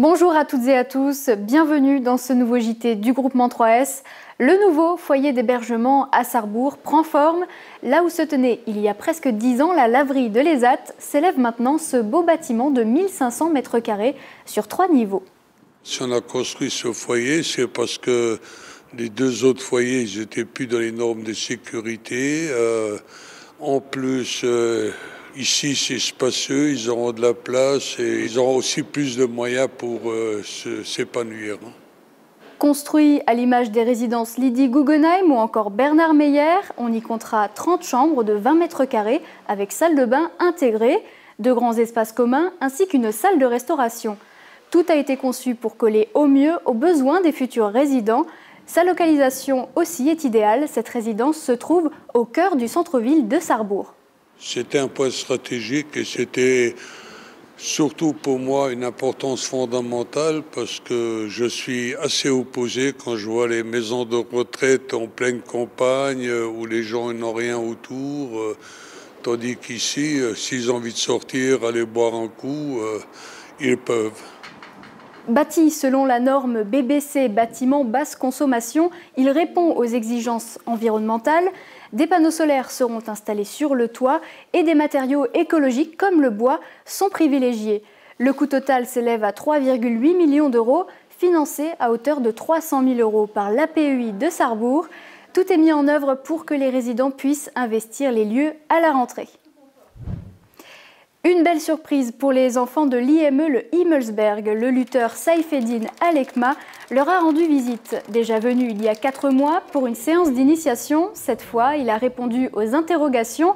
Bonjour à toutes et à tous, bienvenue dans ce nouveau JT du groupement 3S. Le nouveau foyer d'hébergement à Sarrebourg prend forme. Là où se tenait il y a presque 10 ans la laverie de l'ESAT, s'élève maintenant ce beau bâtiment de 1500 mètres carrés sur trois niveaux. Si on a construit ce foyer, c'est parce que les deux autres foyers, n'étaient plus dans les normes de sécurité. Euh, en plus, euh, ici, c'est spacieux, ils auront de la place et ils auront aussi plus de moyens pour euh, s'épanouir. Hein. Construit à l'image des résidences Lydie Guggenheim ou encore Bernard Meyer, on y comptera 30 chambres de 20 mètres carrés avec salle de bain intégrée, de grands espaces communs ainsi qu'une salle de restauration. Tout a été conçu pour coller au mieux aux besoins des futurs résidents sa localisation aussi est idéale. Cette résidence se trouve au cœur du centre-ville de Sarrebourg. C'était un point stratégique et c'était surtout pour moi une importance fondamentale parce que je suis assez opposé quand je vois les maisons de retraite en pleine campagne où les gens n'ont rien autour. Euh, tandis qu'ici, euh, s'ils ont envie de sortir, aller boire un coup, euh, ils peuvent. Bâti selon la norme BBC bâtiment basse consommation, il répond aux exigences environnementales. Des panneaux solaires seront installés sur le toit et des matériaux écologiques comme le bois sont privilégiés. Le coût total s'élève à 3,8 millions d'euros, financé à hauteur de 300 000 euros par l'APEI de Sarrebourg. Tout est mis en œuvre pour que les résidents puissent investir les lieux à la rentrée. Une belle surprise pour les enfants de l'IME le Himmelsberg. Le lutteur Saifeddin Alekma leur a rendu visite. Déjà venu il y a quatre mois pour une séance d'initiation, cette fois il a répondu aux interrogations.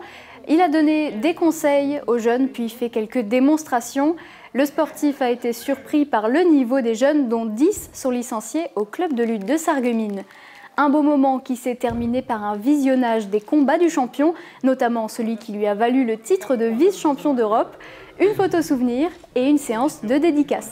Il a donné des conseils aux jeunes puis fait quelques démonstrations. Le sportif a été surpris par le niveau des jeunes dont 10 sont licenciés au club de lutte de Sarreguemines. Un beau moment qui s'est terminé par un visionnage des combats du champion, notamment celui qui lui a valu le titre de vice-champion d'Europe, une photo souvenir et une séance de dédicace.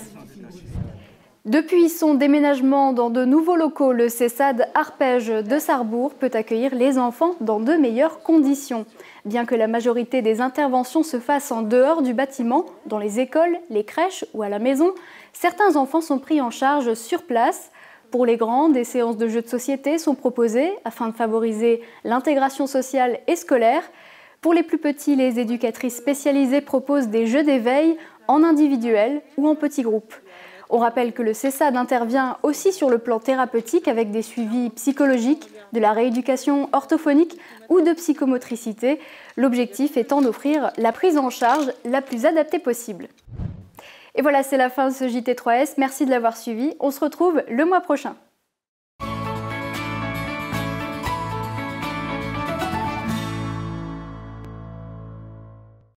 Depuis son déménagement dans de nouveaux locaux, le CESAD Arpège de Sarrebourg peut accueillir les enfants dans de meilleures conditions. Bien que la majorité des interventions se fassent en dehors du bâtiment, dans les écoles, les crèches ou à la maison, certains enfants sont pris en charge sur place pour les grands, des séances de jeux de société sont proposées afin de favoriser l'intégration sociale et scolaire. Pour les plus petits, les éducatrices spécialisées proposent des jeux d'éveil en individuel ou en petits groupes. On rappelle que le CESAD intervient aussi sur le plan thérapeutique avec des suivis psychologiques, de la rééducation orthophonique ou de psychomotricité, l'objectif étant d'offrir la prise en charge la plus adaptée possible. Et voilà, c'est la fin de ce JT3S. Merci de l'avoir suivi. On se retrouve le mois prochain.